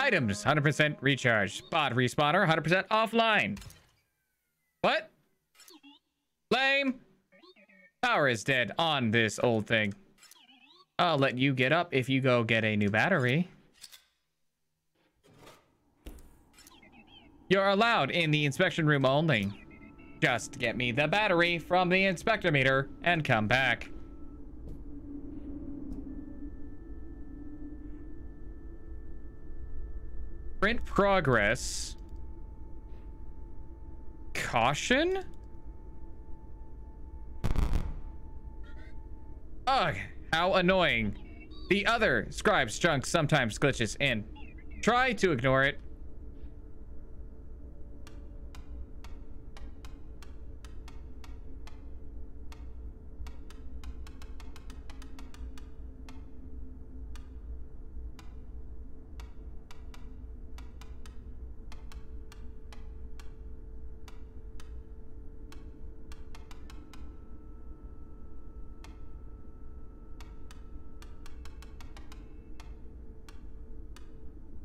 Items, 100% recharge. Bot respawner, 100% offline. What? Lame. Power is dead on this old thing. I'll let you get up if you go get a new battery. You're allowed in the inspection room only. Just get me the battery from the Inspectometer and come back. Print progress. Caution? Ugh, how annoying. The other scribe's junk sometimes glitches in. Try to ignore it.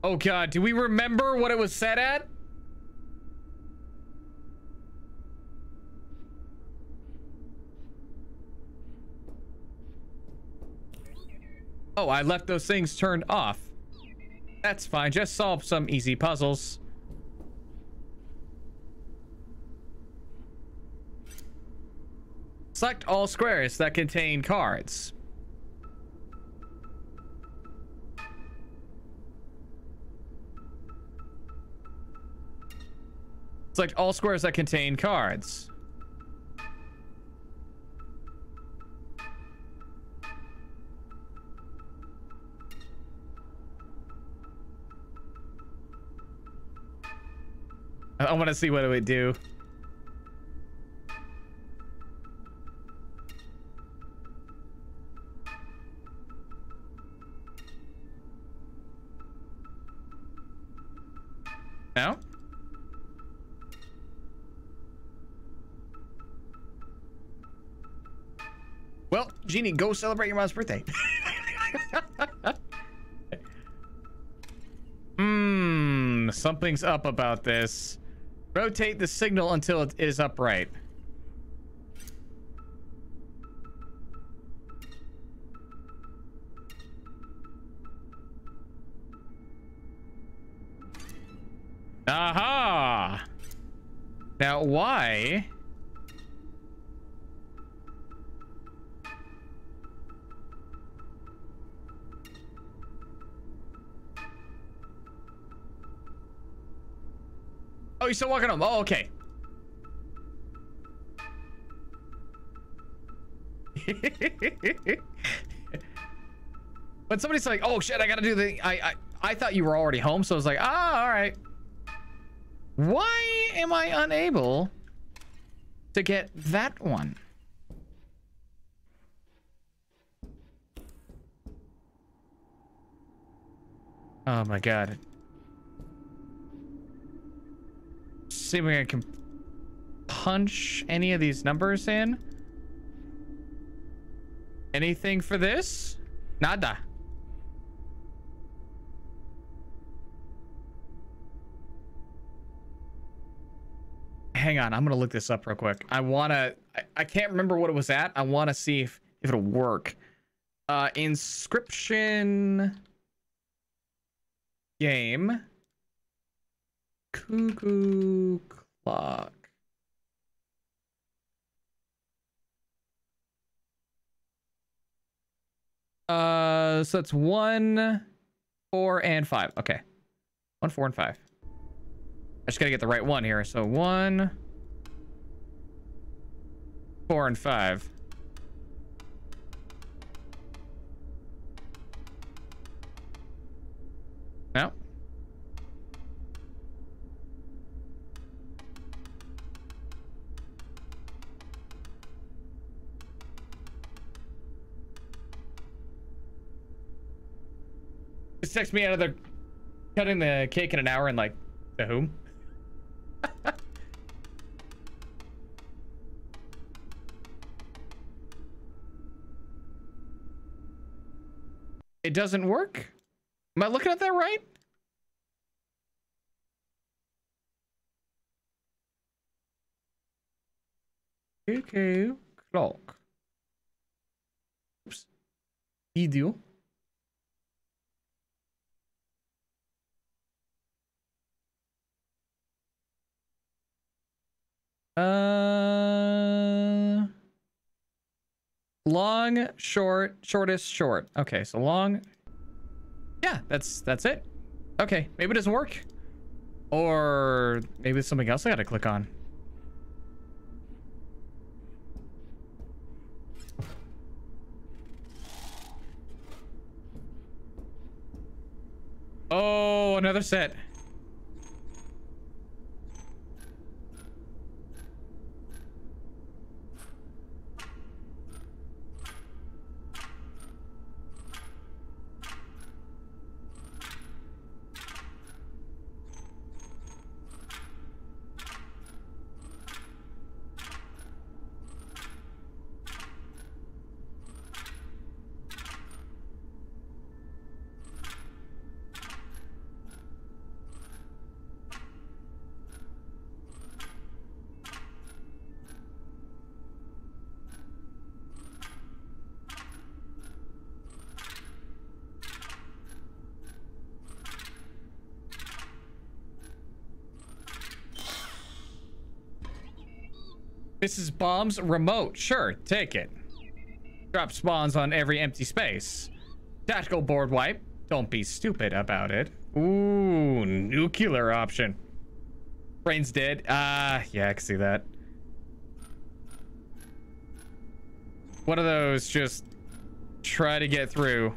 Oh god, do we remember what it was set at? Oh, I left those things turned off. That's fine. Just solve some easy puzzles. Select all squares that contain cards. Select all squares that contain cards. I, want to see what it would do. Genie, go celebrate your mom's birthday. Hmm, something's up about this. Rotate the signal until it is upright. Aha! Now, why? Oh, you're still walking home. Oh, okay. when somebody's like, "Oh shit, I gotta do the," I, I I thought you were already home, so I was like, "Ah, all right." Why am I unable to get that one? Oh my god. See if I can punch any of these numbers in. Anything for this? Nada. Hang on, I'm gonna look this up real quick. I wanna, I, I can't remember what it was at. I wanna see if, if it'll work. Uh, Inscryption game. Cuckoo clock. Uh, so that's one, four, and five. Okay. One, four, and five. I just gotta get the right one here. So one, four, and five. Just text me out of the cutting the cake in an hour and like to whom? it doesn't work? Am I looking at that right? Cuckoo clock. Oops. Idiot. Uh, long, short, shortest, short. Okay, so long. Yeah, that's that's it. Okay, maybe it doesn't work. Or maybe it's something else I gotta click on. Oh, another set. This is bombs remote. Sure, take it. Drop spawns on every empty space. Tactical board wipe. Don't be stupid about it. Ooh, nuclear option. Brain's dead. Ah, uh, yeah, I can see that. One of those just try to get through.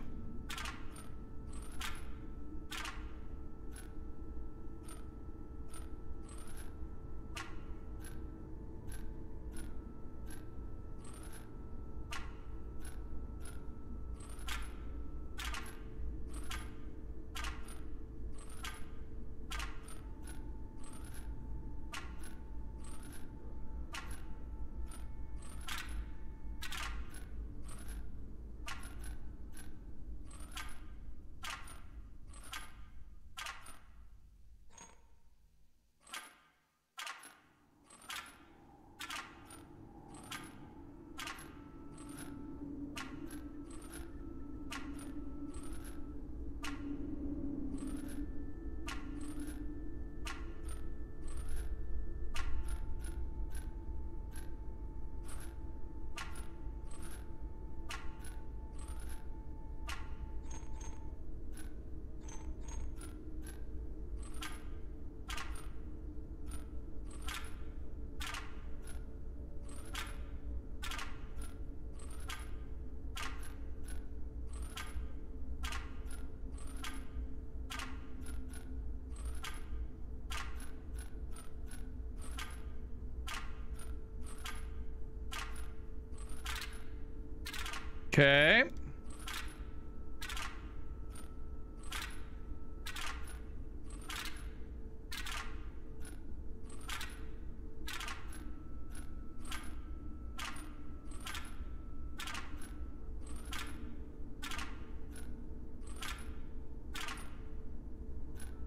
Okay.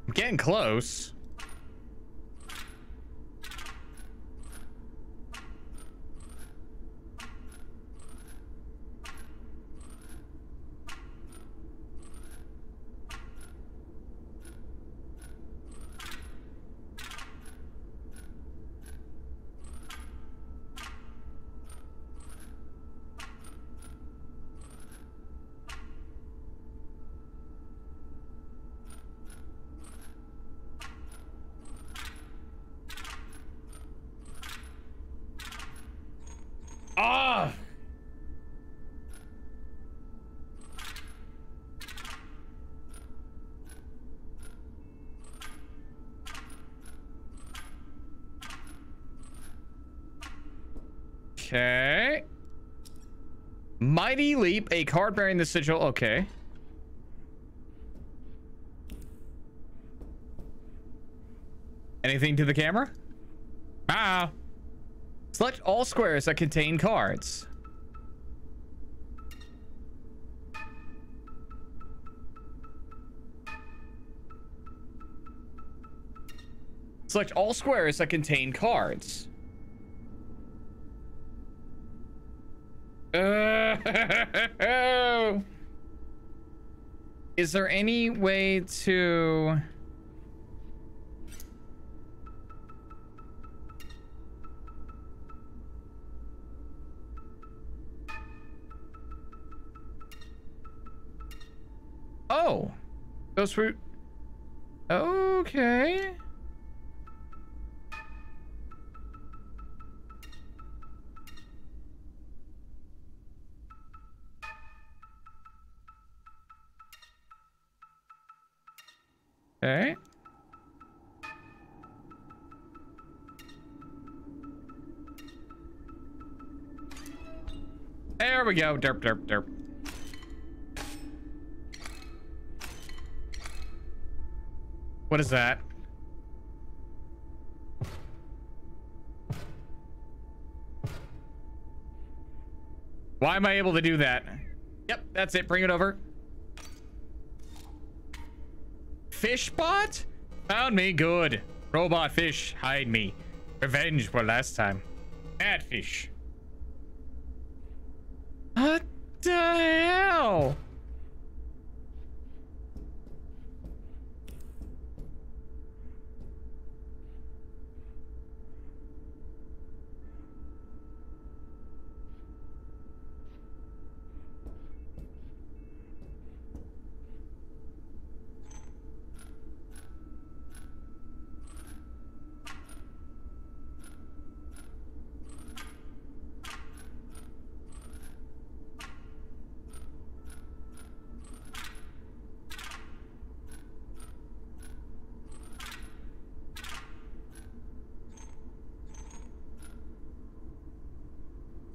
I'm getting close. Okay. Mighty Leap, a card bearing the sigil. Okay. Anything to the camera? Ah. Select all squares that contain cards. Select all squares that contain cards. Uh, is there any way to... Oh, ghost fruit. Okay. Okay. There we go. Derp, derp, derp. What is that? Why am I able to do that? Yep, that's it. Bring it over. Fish bot? Found me. Good. Robot fish, hide me. Revenge for last time. Bad fish. What the hell?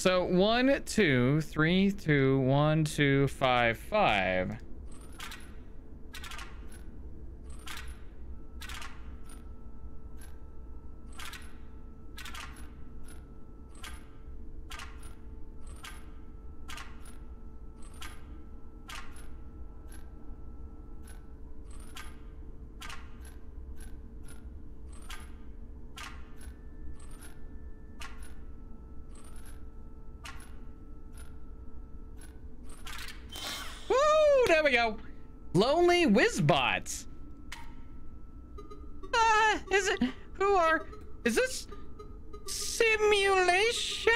So one, two, three, two, one, two, five, five. Woo! There we go. Lonely Wizbots. Ah, is it? Who are? Is this simulation?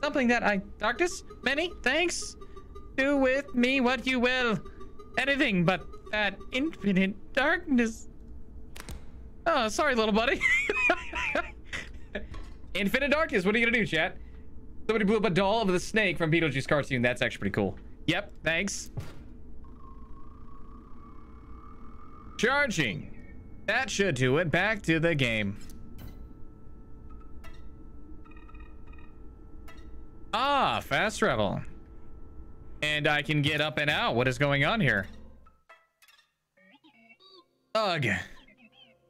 Something that I, darkness, many thanks. Do with me what you will. Anything but that infinite darkness. Oh, sorry, little buddy. infinite darkness. What are you gonna do, chat? Somebody blew up a doll of the snake from Beetlejuice cartoon. That's actually pretty cool. Yep, thanks. Charging. That should do it. Back to the game. Ah, fast travel. And I can get up and out. What is going on here? Ugh.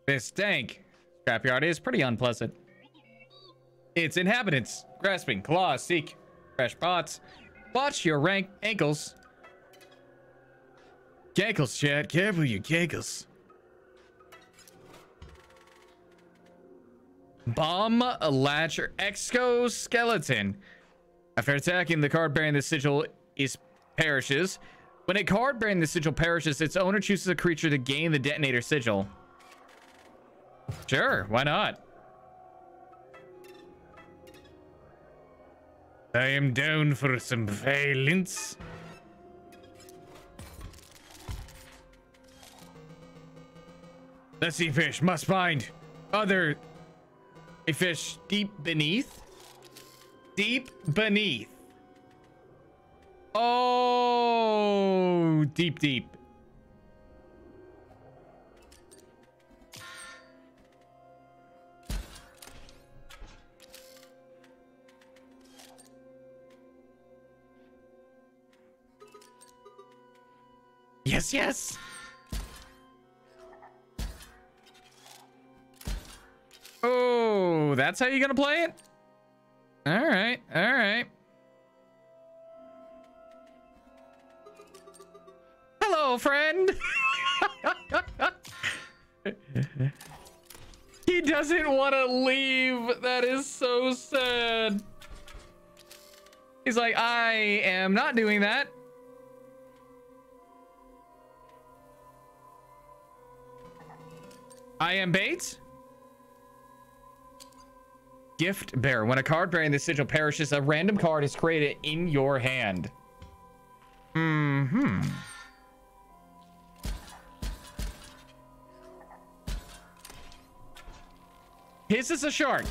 This stank. Scrapyard is pretty unpleasant. Its inhabitants. Grasping, claws, seek. Fresh pots. Watch your rank ankles. Cankles, chat. Careful you cankles. Bomb a Latcher Exoskeleton. After attacking, the card bearing the sigil is perishes. When a card bearing the sigil perishes, its owner chooses a creature to gain the detonator sigil. Sure, why not? I am down for some violence. The sea fish must find other a fish deep beneath. Deep beneath. Oh, deep, deep. Yes, yes. Oh, that's how you're gonna play it? All right, all right. Hello, friend. he doesn't want to leave. That is so sad. He's like, I am not doing that. I am bait. Gift bearer. When a card bearing this sigil perishes, a random card is created in your hand. Mm-hmm. His is a shark.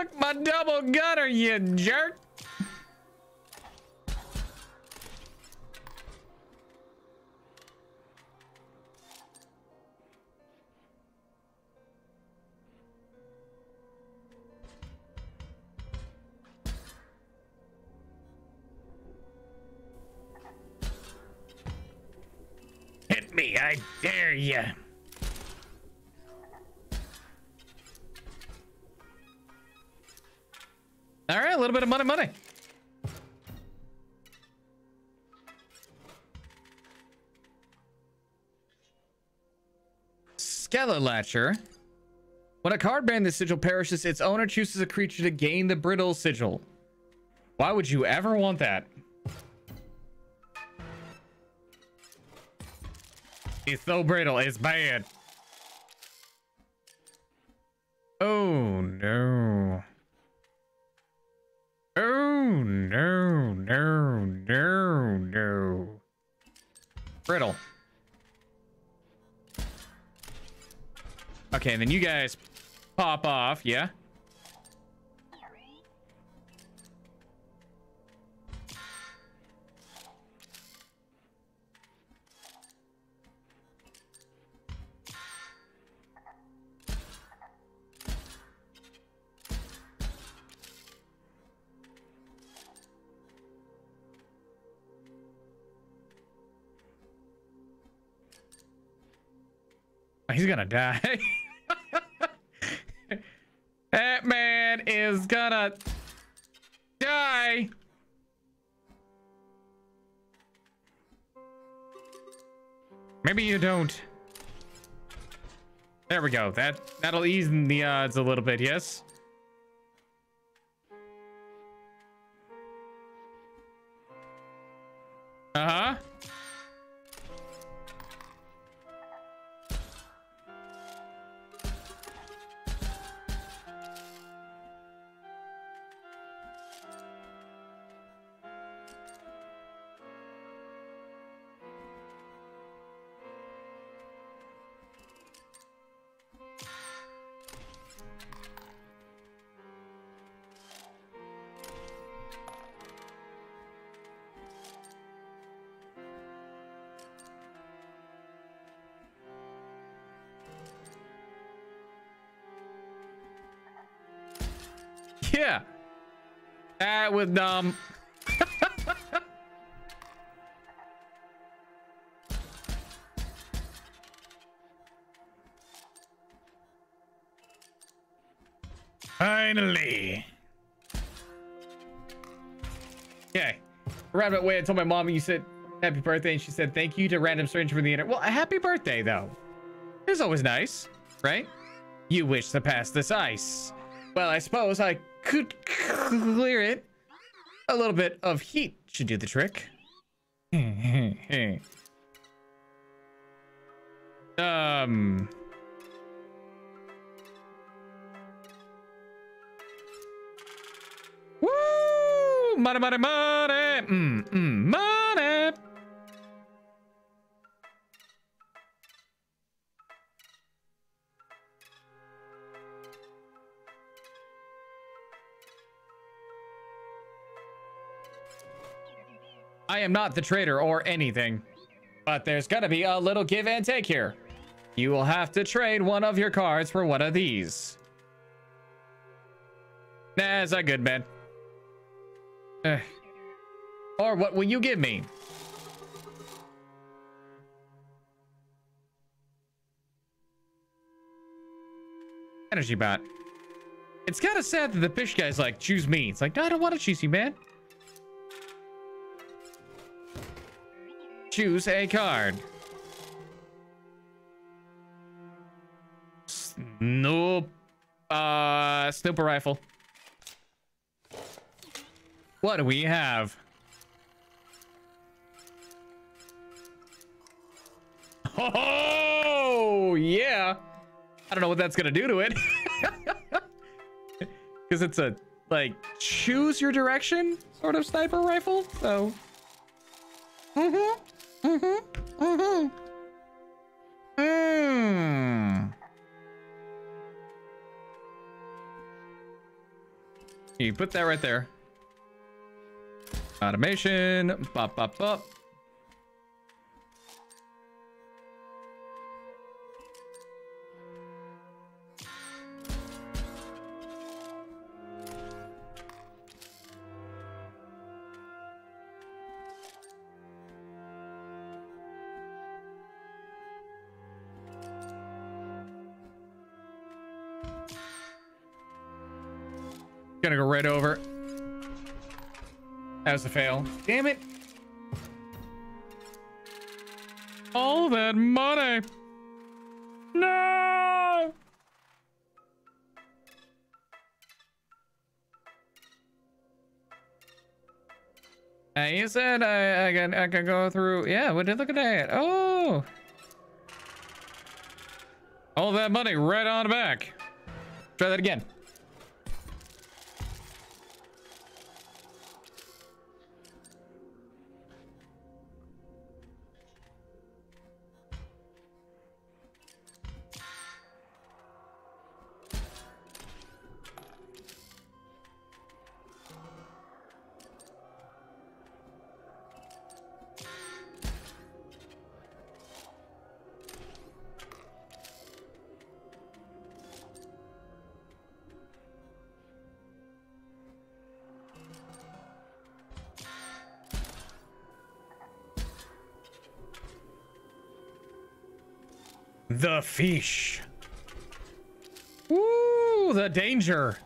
Took my double gunner, you jerk. Hit me, I dare you. Bit of money. Skelelatcher. When a card bearing the sigil perishes, its owner chooses a creature to gain the brittle sigil. Why would you ever want that? It's so brittle, it's bad. Oh no. Oh, no, no, no, no. Brittle. Okay, and then you guys pop off, yeah? He's gonna die. that man is gonna die. Maybe you don't. There we go. That that'll ease the odds a little bit, yes? Uh-huh. Yeah. That was dumb. Finally. Okay. Roundabout way, I told my mom you said happy birthday, and she said thank you to random stranger from the internet. Well, a happy birthday, though. It's always nice, right? You wish to pass this ice. Well, I suppose I could clear it. A little bit of heat should do the trick. um. Woo! Money, money, money! Mm, mm, I am not the trader or anything, but there's gonna be a little give and take here. You will have to trade one of your cards for one of these. Nah, it's not good, man. Uh, or what will you give me? Energy bot. It's kind of sad that the fish guy's like, choose me. It's like, I don't want to choose you, man. Choose a card. Nope. Uh, sniper rifle. What do we have? Oh, yeah. I don't know what that's going to do to it. Because it's a, like, choose your direction sort of sniper rifle. So. Mm-hmm. Mm-hmm. Mm-hmm. Mmm. You put that right there. Automation. Bop, bop, bop. Gonna go right over. That was a fail. Damn it. All that money. No! Uh, you said I, I can I can go through. Yeah, what did look at that? Oh, all that money right on back. Try that again. The fish. Ooh, the danger.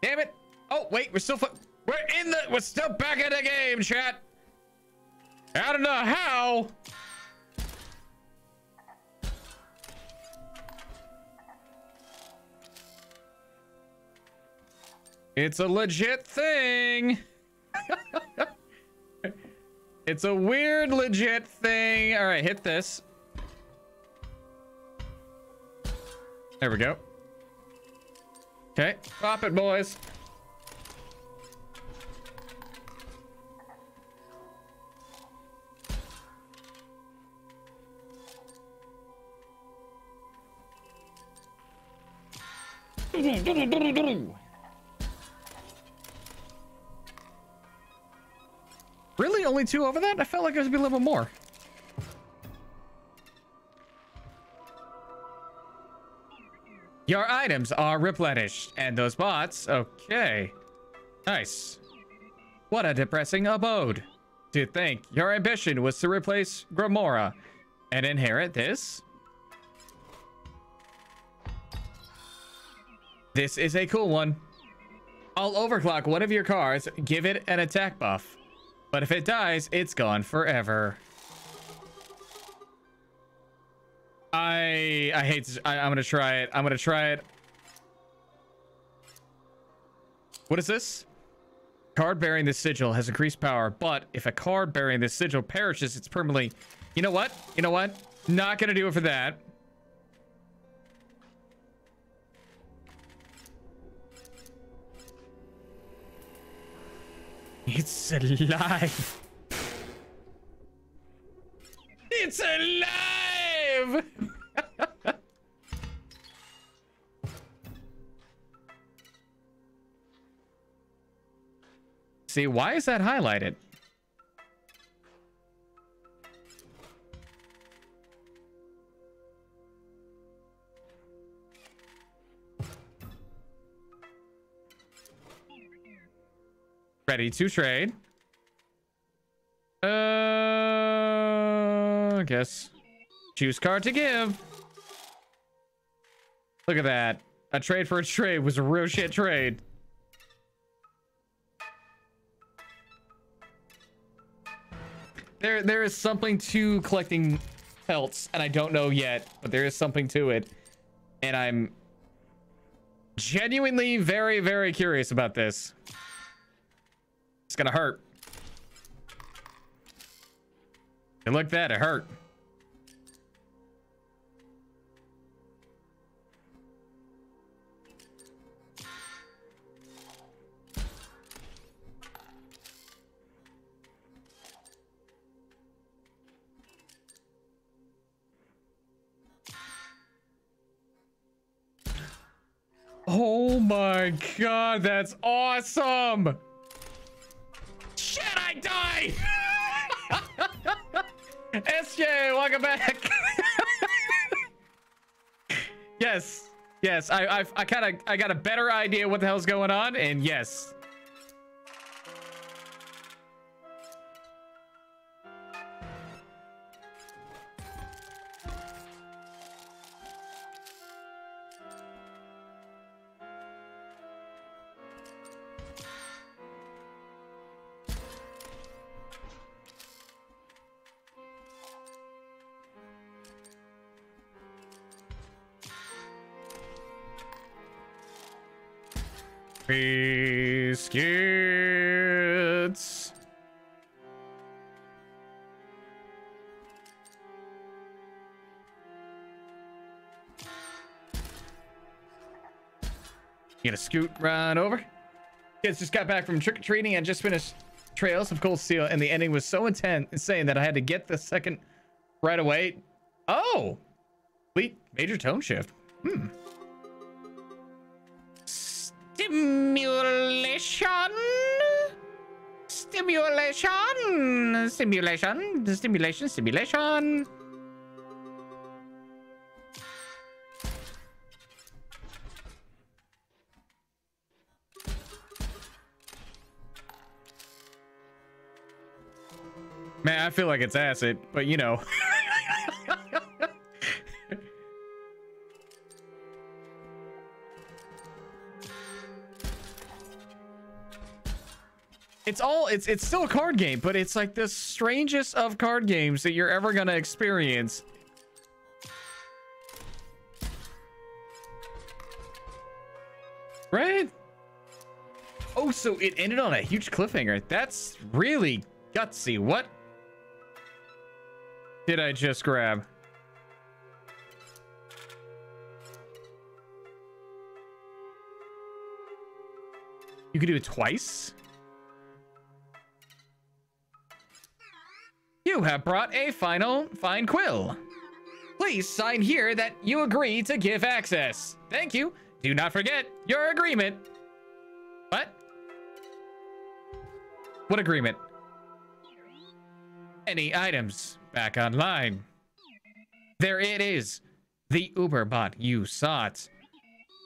Damn it. Oh, wait, we're still, we're in the, we're still back in the game, chat. I don't know how. It's a legit thing. it's a weird legit thing. All right, hit this. There we go. Okay, pop it, boys. Only two over that? I felt like there was be a little bit more. Your items are replenished. And those bots? Okay. Nice. What a depressing abode. To think your ambition was to replace Grimora and inherit this? This is a cool one. I'll overclock one of your cars, give it an attack buff. But if it dies, it's gone forever. I I hate to, I, I'm gonna try it. I'm gonna try it. What is this? Card bearing this sigil has increased power, but if a card bearing this sigil perishes, it's permanently. You know what? You know what? Not gonna do it for that. It's alive. It's alive! See, why is that highlighted? Ready to trade. Uh, I guess. Choose card to give. Look at that. A trade for a trade was a real shit trade. There, there is something to collecting pelts, and I don't know yet, but there is something to it. And I'm genuinely very, very curious about this. It's gonna hurt. And look that, it hurt. Oh my god, that's awesome! SJ, welcome back! yes, yes, I, I, I kind of, I got a better idea what the hell's going on, and yes, You gonna scoot right over? Kids just got back from trick-or-treating and just finished Trails of Cold Steel, and the ending was so intense insane that I had to get the second right away. Oh! Complete major tone shift. Hmm. Stimulation. Stimulation. Stimulation. Stimulation. Stimulation. Man, I feel like it's acid, but you know. it's all it's it's still a card game but it's like the strangest of card games that you're ever gonna experience. Right? Oh so it ended on a huge cliffhanger. That's really gutsy. What did i just grab you could do it twice You have brought a final fine quill. Please sign here that you agree to give access. Thank you. Do not forget your agreement. What? What agreement? Any items back online. There it is. The Uberbot you sought.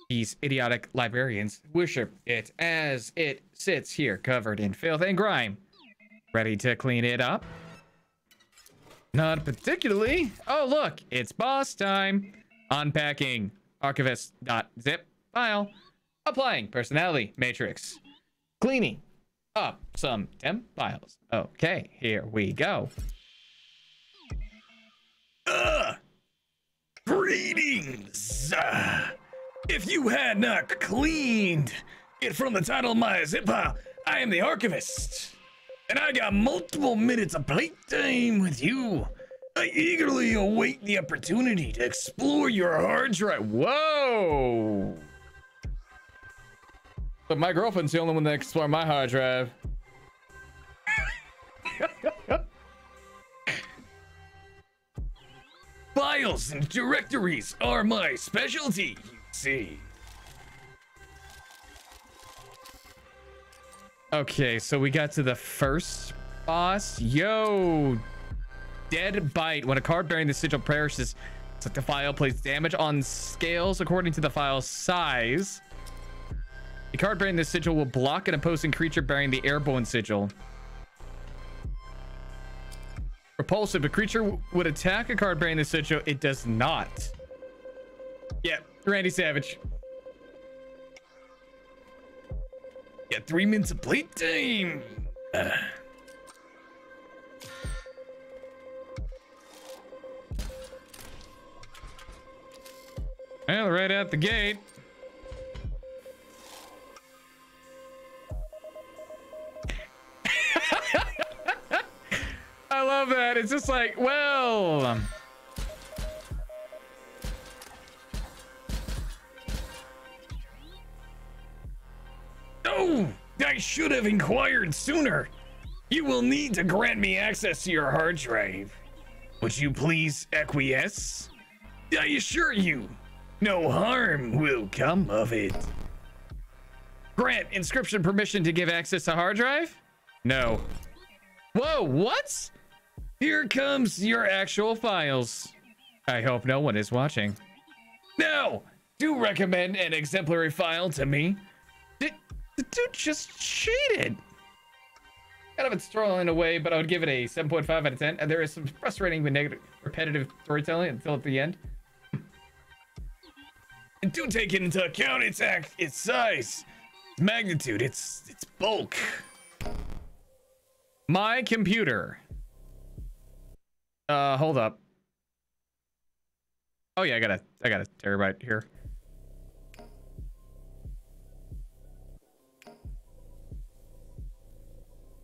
These idiotic librarians worship it as it sits here covered in filth and grime. Ready to clean it up? Not particularly. Oh, look, it's boss time. Unpacking archivist.zip file. Applying personality matrix. Cleaning up some temp files. Okay, here we go. Ugh. Greetings. Uh, if you had not cleaned it from the title of my zip file, I am the archivist and I got multiple minutes of playtime with you. I eagerly await the opportunity to explore your hard drive. Whoa! But my girlfriend's the only one that explore my hard drive. Files and directories are my specialty, see. Okay, so we got to the first boss. Yo, Dead Bite. When a card bearing the sigil perishes, like the file plays damage on scales according to the file's size. The card bearing the sigil will block an opposing creature bearing the airborne sigil. Repulsive. A creature would attack a card bearing the sigil. It does not. Yep, Randy Savage. Yeah, three minutes of playtime. Uh. Well, right out the gate. Love that. It's just like, well. Oh, I should have inquired sooner. You will need to grant me access to your hard drive. Would you please acquiesce? I assure you, no harm will come of it. Grant Inscryption permission to give access to hard drive? No. Whoa, what? Here comes your actual files. I hope no one is watching. Now, do recommend an exemplary file to me. The, the dude just cheated. Kind of it's thrown away, but I would give it a 7.5 out of 10. And there is some frustrating but negative, repetitive storytelling until at the end. And do take it into account its act, its size, its magnitude, its its bulk. My computer. Uh, hold up. Oh yeah, I got a I got a terabyte here.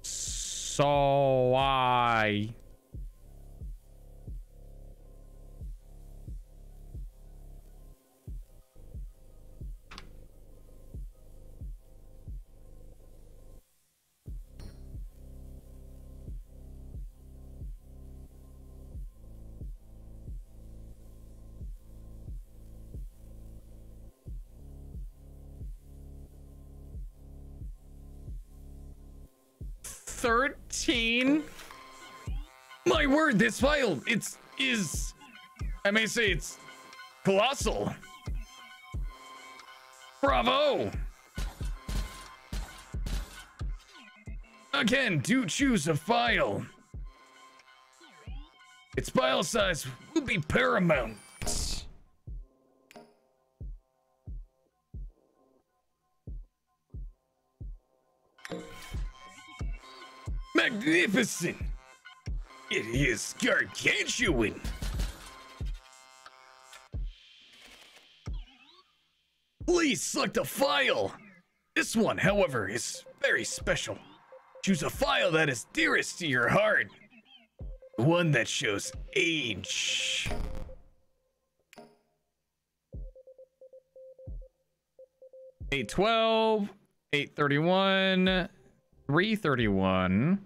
So I. Thirteen. My word, this file, it's is I may say it's colossal. Bravo! Again, do choose a file. Its file size will be paramount. Magnificent! It is gargantuan! Please select a file! This one, however, is very special. Choose a file that is dearest to your heart. One that shows age. Eight twelve, eight thirty one, three thirty one.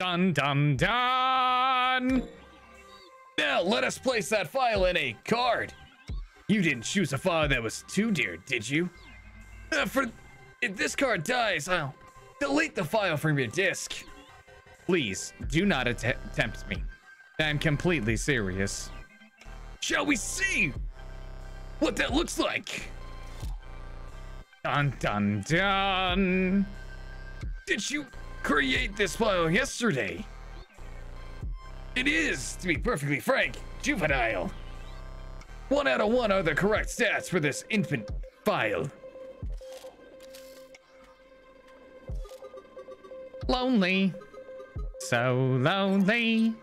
Dun dun dun! Now let us place that file in a card. You didn't choose a file that was too dear, did you? Uh, for if this card dies, I'll delete the file from your disk. Please do not att- tempt me. I'm completely serious. Shall we see what that looks like? Dun dun dun! Did you create this file yesterday? It is, to be perfectly frank, juvenile. One out of one are the correct stats for this infant file. Lonely. So lonely.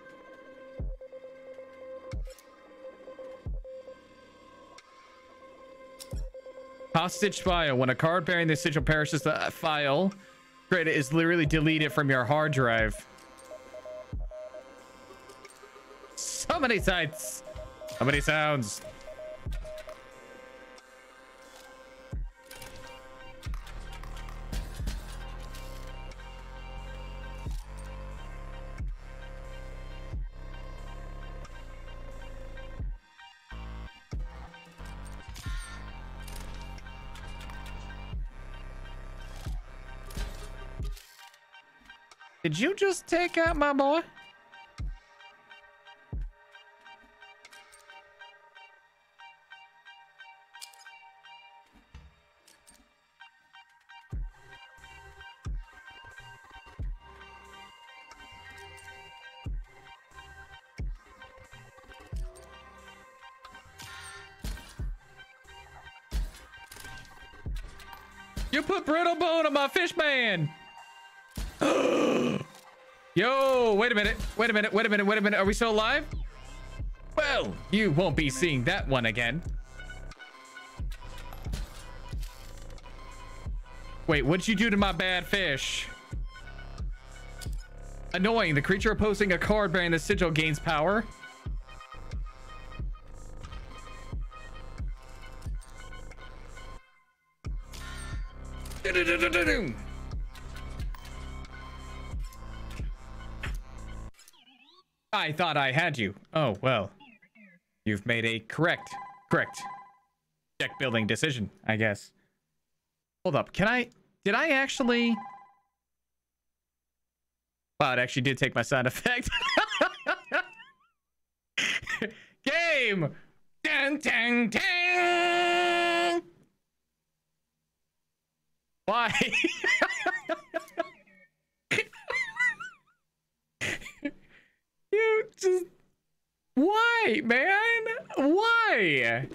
Hostage file. When a card bearing the sigil perishes, the file credit is literally deleted from your hard drive. So many sights. So many sounds. Did you just take out my boy? You put brittle bone on my fish man. Yo, wait a minute. Wait a minute. Wait a minute. Wait a minute. Are we still alive? Well, you won't be seeing that one again. Wait, what'd you do to my bad fish? Annoying. The creature opposing a card bearing the sigil gains power. I thought I had you. Oh, well. You've made a correct, correct deck building decision, I guess. Hold up. Can I, did I actually? Wow, it actually did take my sound effect. Game! Dun, dun, dun! Why? you just why, man? Why?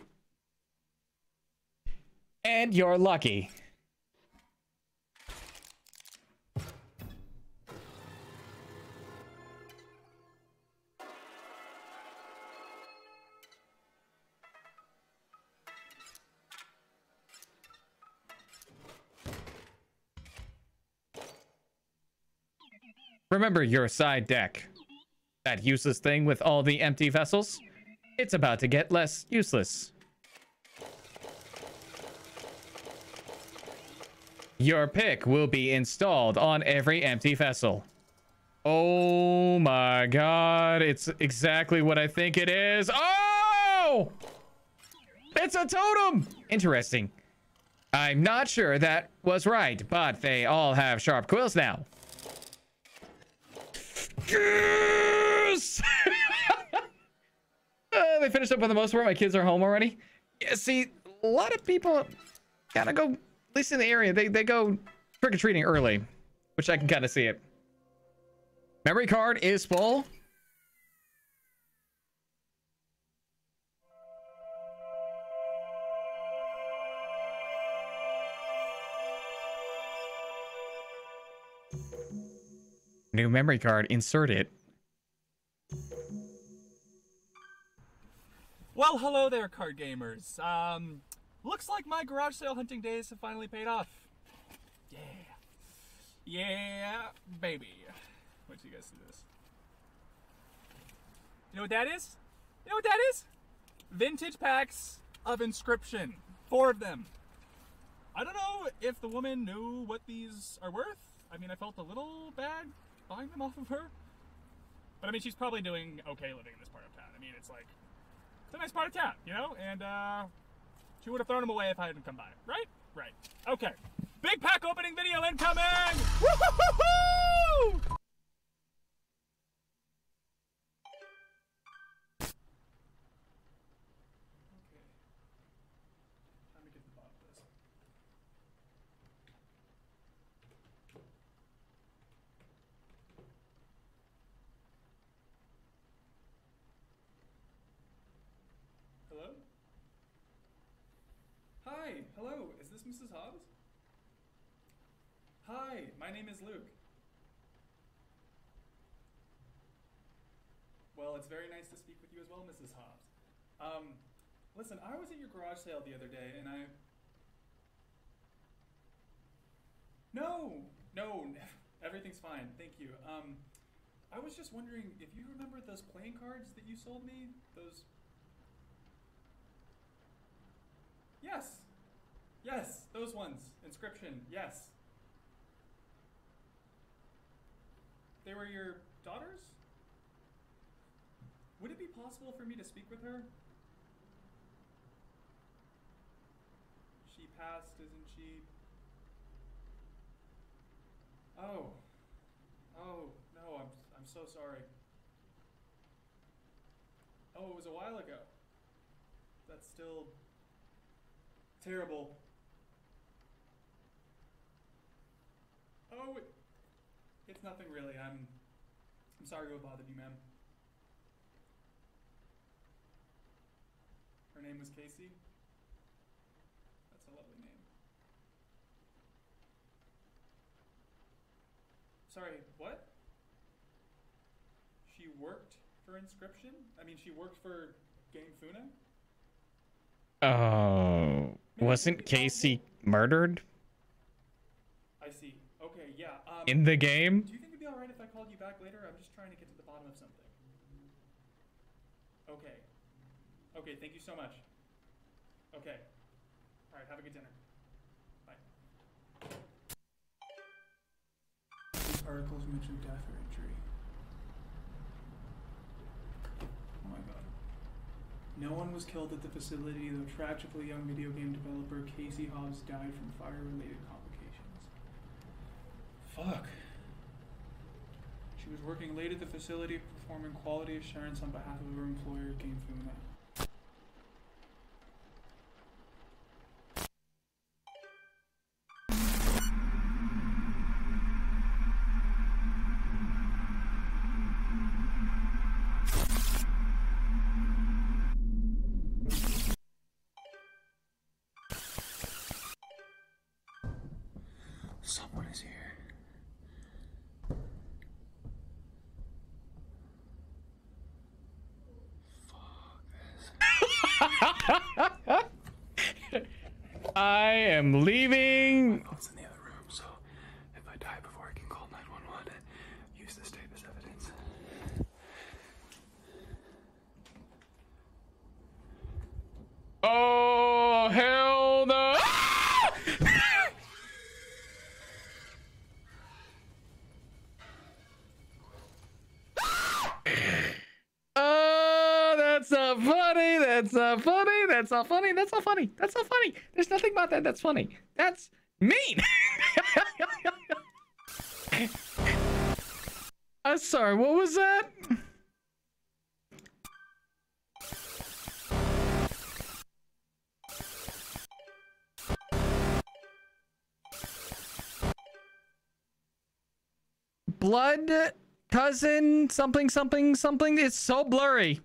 And you're lucky. Remember your side deck. That useless thing with all the empty vessels? It's about to get less useless. Your pick will be installed on every empty vessel. Oh my god, it's exactly what I think it is. Oh! It's a totem! Interesting. I'm not sure that was right, but they all have sharp quills now. Uh, they finished up for the most part. My kids are home already. Yeah, see, a lot of people gotta go, at least in the area, they, they go trick-or-treating early, which I can kind of see it. Memory card is full. New memory card, insert it. Well, hello there, card gamers. Um, looks like my garage sale hunting days have finally paid off. Yeah. Yeah, baby. What do you guys see this? You know what that is? You know what that is? Vintage packs of Inscryption. Four of them. I don't know if the woman knew what these are worth. I mean, I felt a little bad buying them off of her. But I mean, she's probably doing okay living in this part of town. I mean, it's like, it's a nice part of town, you know? And, uh, she would have thrown them away if I hadn't come by, right? Right. Okay. Big pack opening video incoming! Woo-hoo-hoo-hoo! Okay. Time to get to the bottom of this. Hello? Hi, hello, is this Mrs. Hobbs? Hi, my name is Luke. Well, it's very nice to speak with you as well, Mrs. Hobbs. Um, listen, I was at your garage sale the other day and I. No, no, everything's fine, thank you. Um, I was just wondering if you remember those playing cards that you sold me? Those Yes. Yes, those ones. Inscryption. Yes. They were your daughters? Would it be possible for me to speak with her? She passed, isn't she? Oh. Oh, no, I'm, I'm so sorry. Oh, it was a while ago. That's still terrible. Oh, it's nothing really. I'm I'm sorry to have bothered you, ma'am. Her name was Kaycee. That's a lovely name. Sorry, what? She worked for Inscryption? I mean, she worked for GameFuna? Oh, wasn't Kaycee murdered I see. Okay, yeah. Um, in the game? do you think it'd be alright if I called you back later? I'm just trying to get to the bottom of something. Okay. Okay, thank you so much. Okay. Alright, have a good dinner. Bye. These articles mention death or injury. Oh my god. No one was killed at the facility, though tragically young video game developer Kaycee Hobbs died from fire-related complications. Fuck. She was working late at the facility performing quality assurance on behalf of her employer, GameFuna. I am leaving. In the other room, so if I die before I can call 911, use this tape as evidence. Oh, hell no. Oh, that's not funny. That's not funny. That's not funny. That's not funny. That's not funny. There's nothing about that that's funny. That's mean. I'm sorry. What was that? Blood cousin something something something. It's so blurry.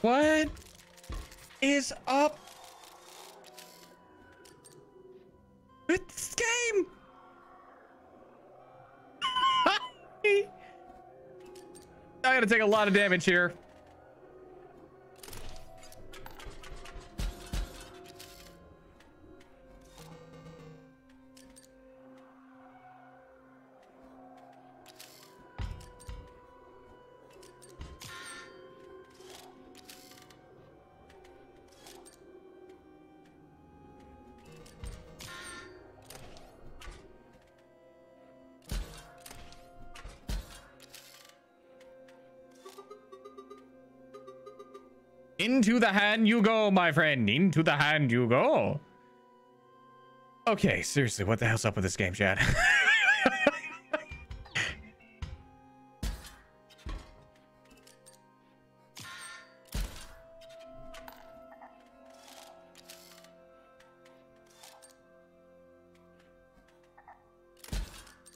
What is up with this game? I gotta take a lot of damage here. Into the hand you go, my friend. Into the hand you go. Okay, seriously, what the hell's up with this game, Chad?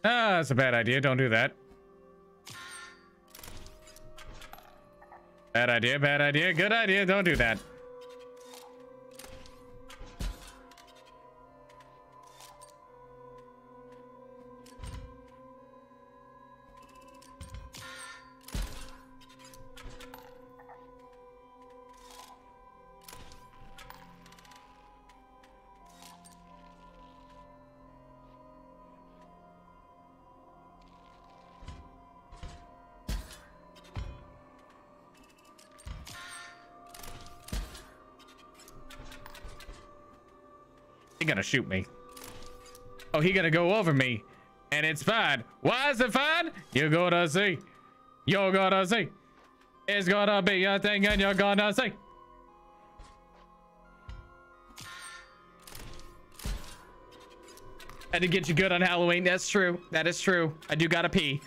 ah, that's a bad idea. Don't do that. Bad idea, bad idea, good idea. Don't do that. Gonna shoot me. Oh, he gonna go over me. And it's fine. Why is it fine? You're gonna see. You're gonna see. It's gonna be a thing and you're gonna see. I did get you good on Halloween. That's true. That is true. I do gotta pee.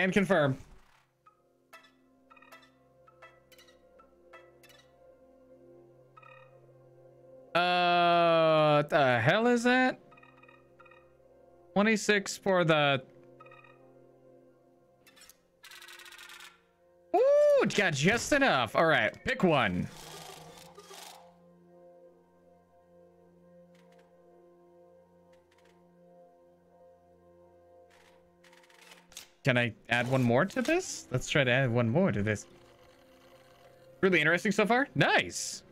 Can confirm. Uh, the hell is that? 26 for the... Ooh, got just enough. All right, pick one. Can I add one more to this? Let's try to add one more to this. Really interesting so far. Nice.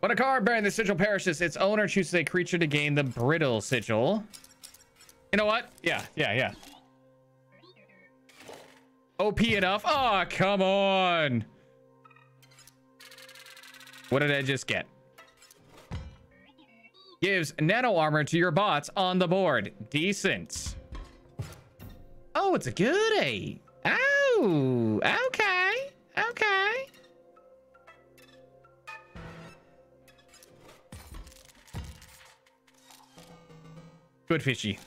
When a card bearing the sigil perishes, its owner chooses a creature to gain the brittle sigil. You know what? Yeah, yeah, yeah. OP enough? Oh, come on. What did I just get? Gives nano armor to your bots on the board. Decent. Oh, it's a goodie. Oh, okay. Okay. Good fishy.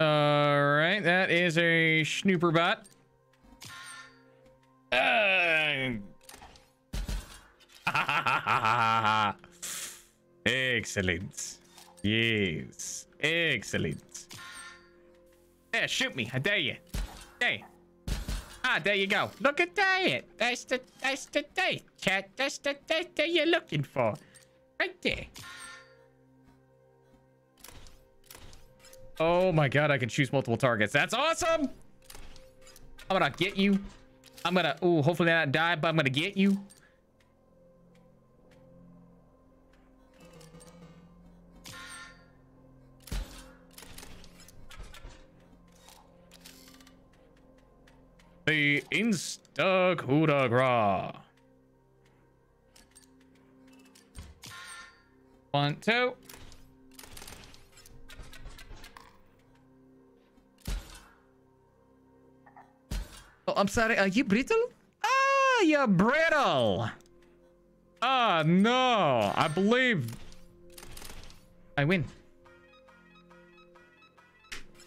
All right, that is a snooper bot. Uh, Excellent. Yes. Excellent. Yeah, shoot me. I dare you. There. Ah, there you go. Look at that. That's the that's the day, chat. That's the day that you're looking for. Right there. Oh my god, I can choose multiple targets. That's awesome! I'm gonna get you. I'm gonna, ooh, hopefully not die, but I'm gonna get you. The Insta coup de grace. One, two. Oh, I'm sorry. Are you brittle? Ah, you're brittle. Ah, no. I believe I win.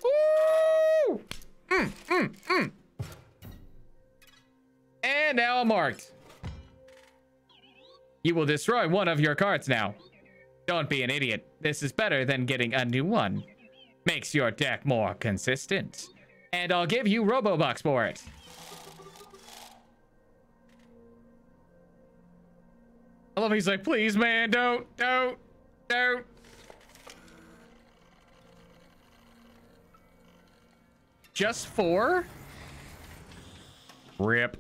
Ooh! Mm, mm, mm. And now I'm marked. You will destroy one of your cards now. Don't be an idiot. This is better than getting a new one. Makes your deck more consistent. And I'll give you Robobucks for it. I love he's like, please, man, don't, don't, don't. Just four? Rip.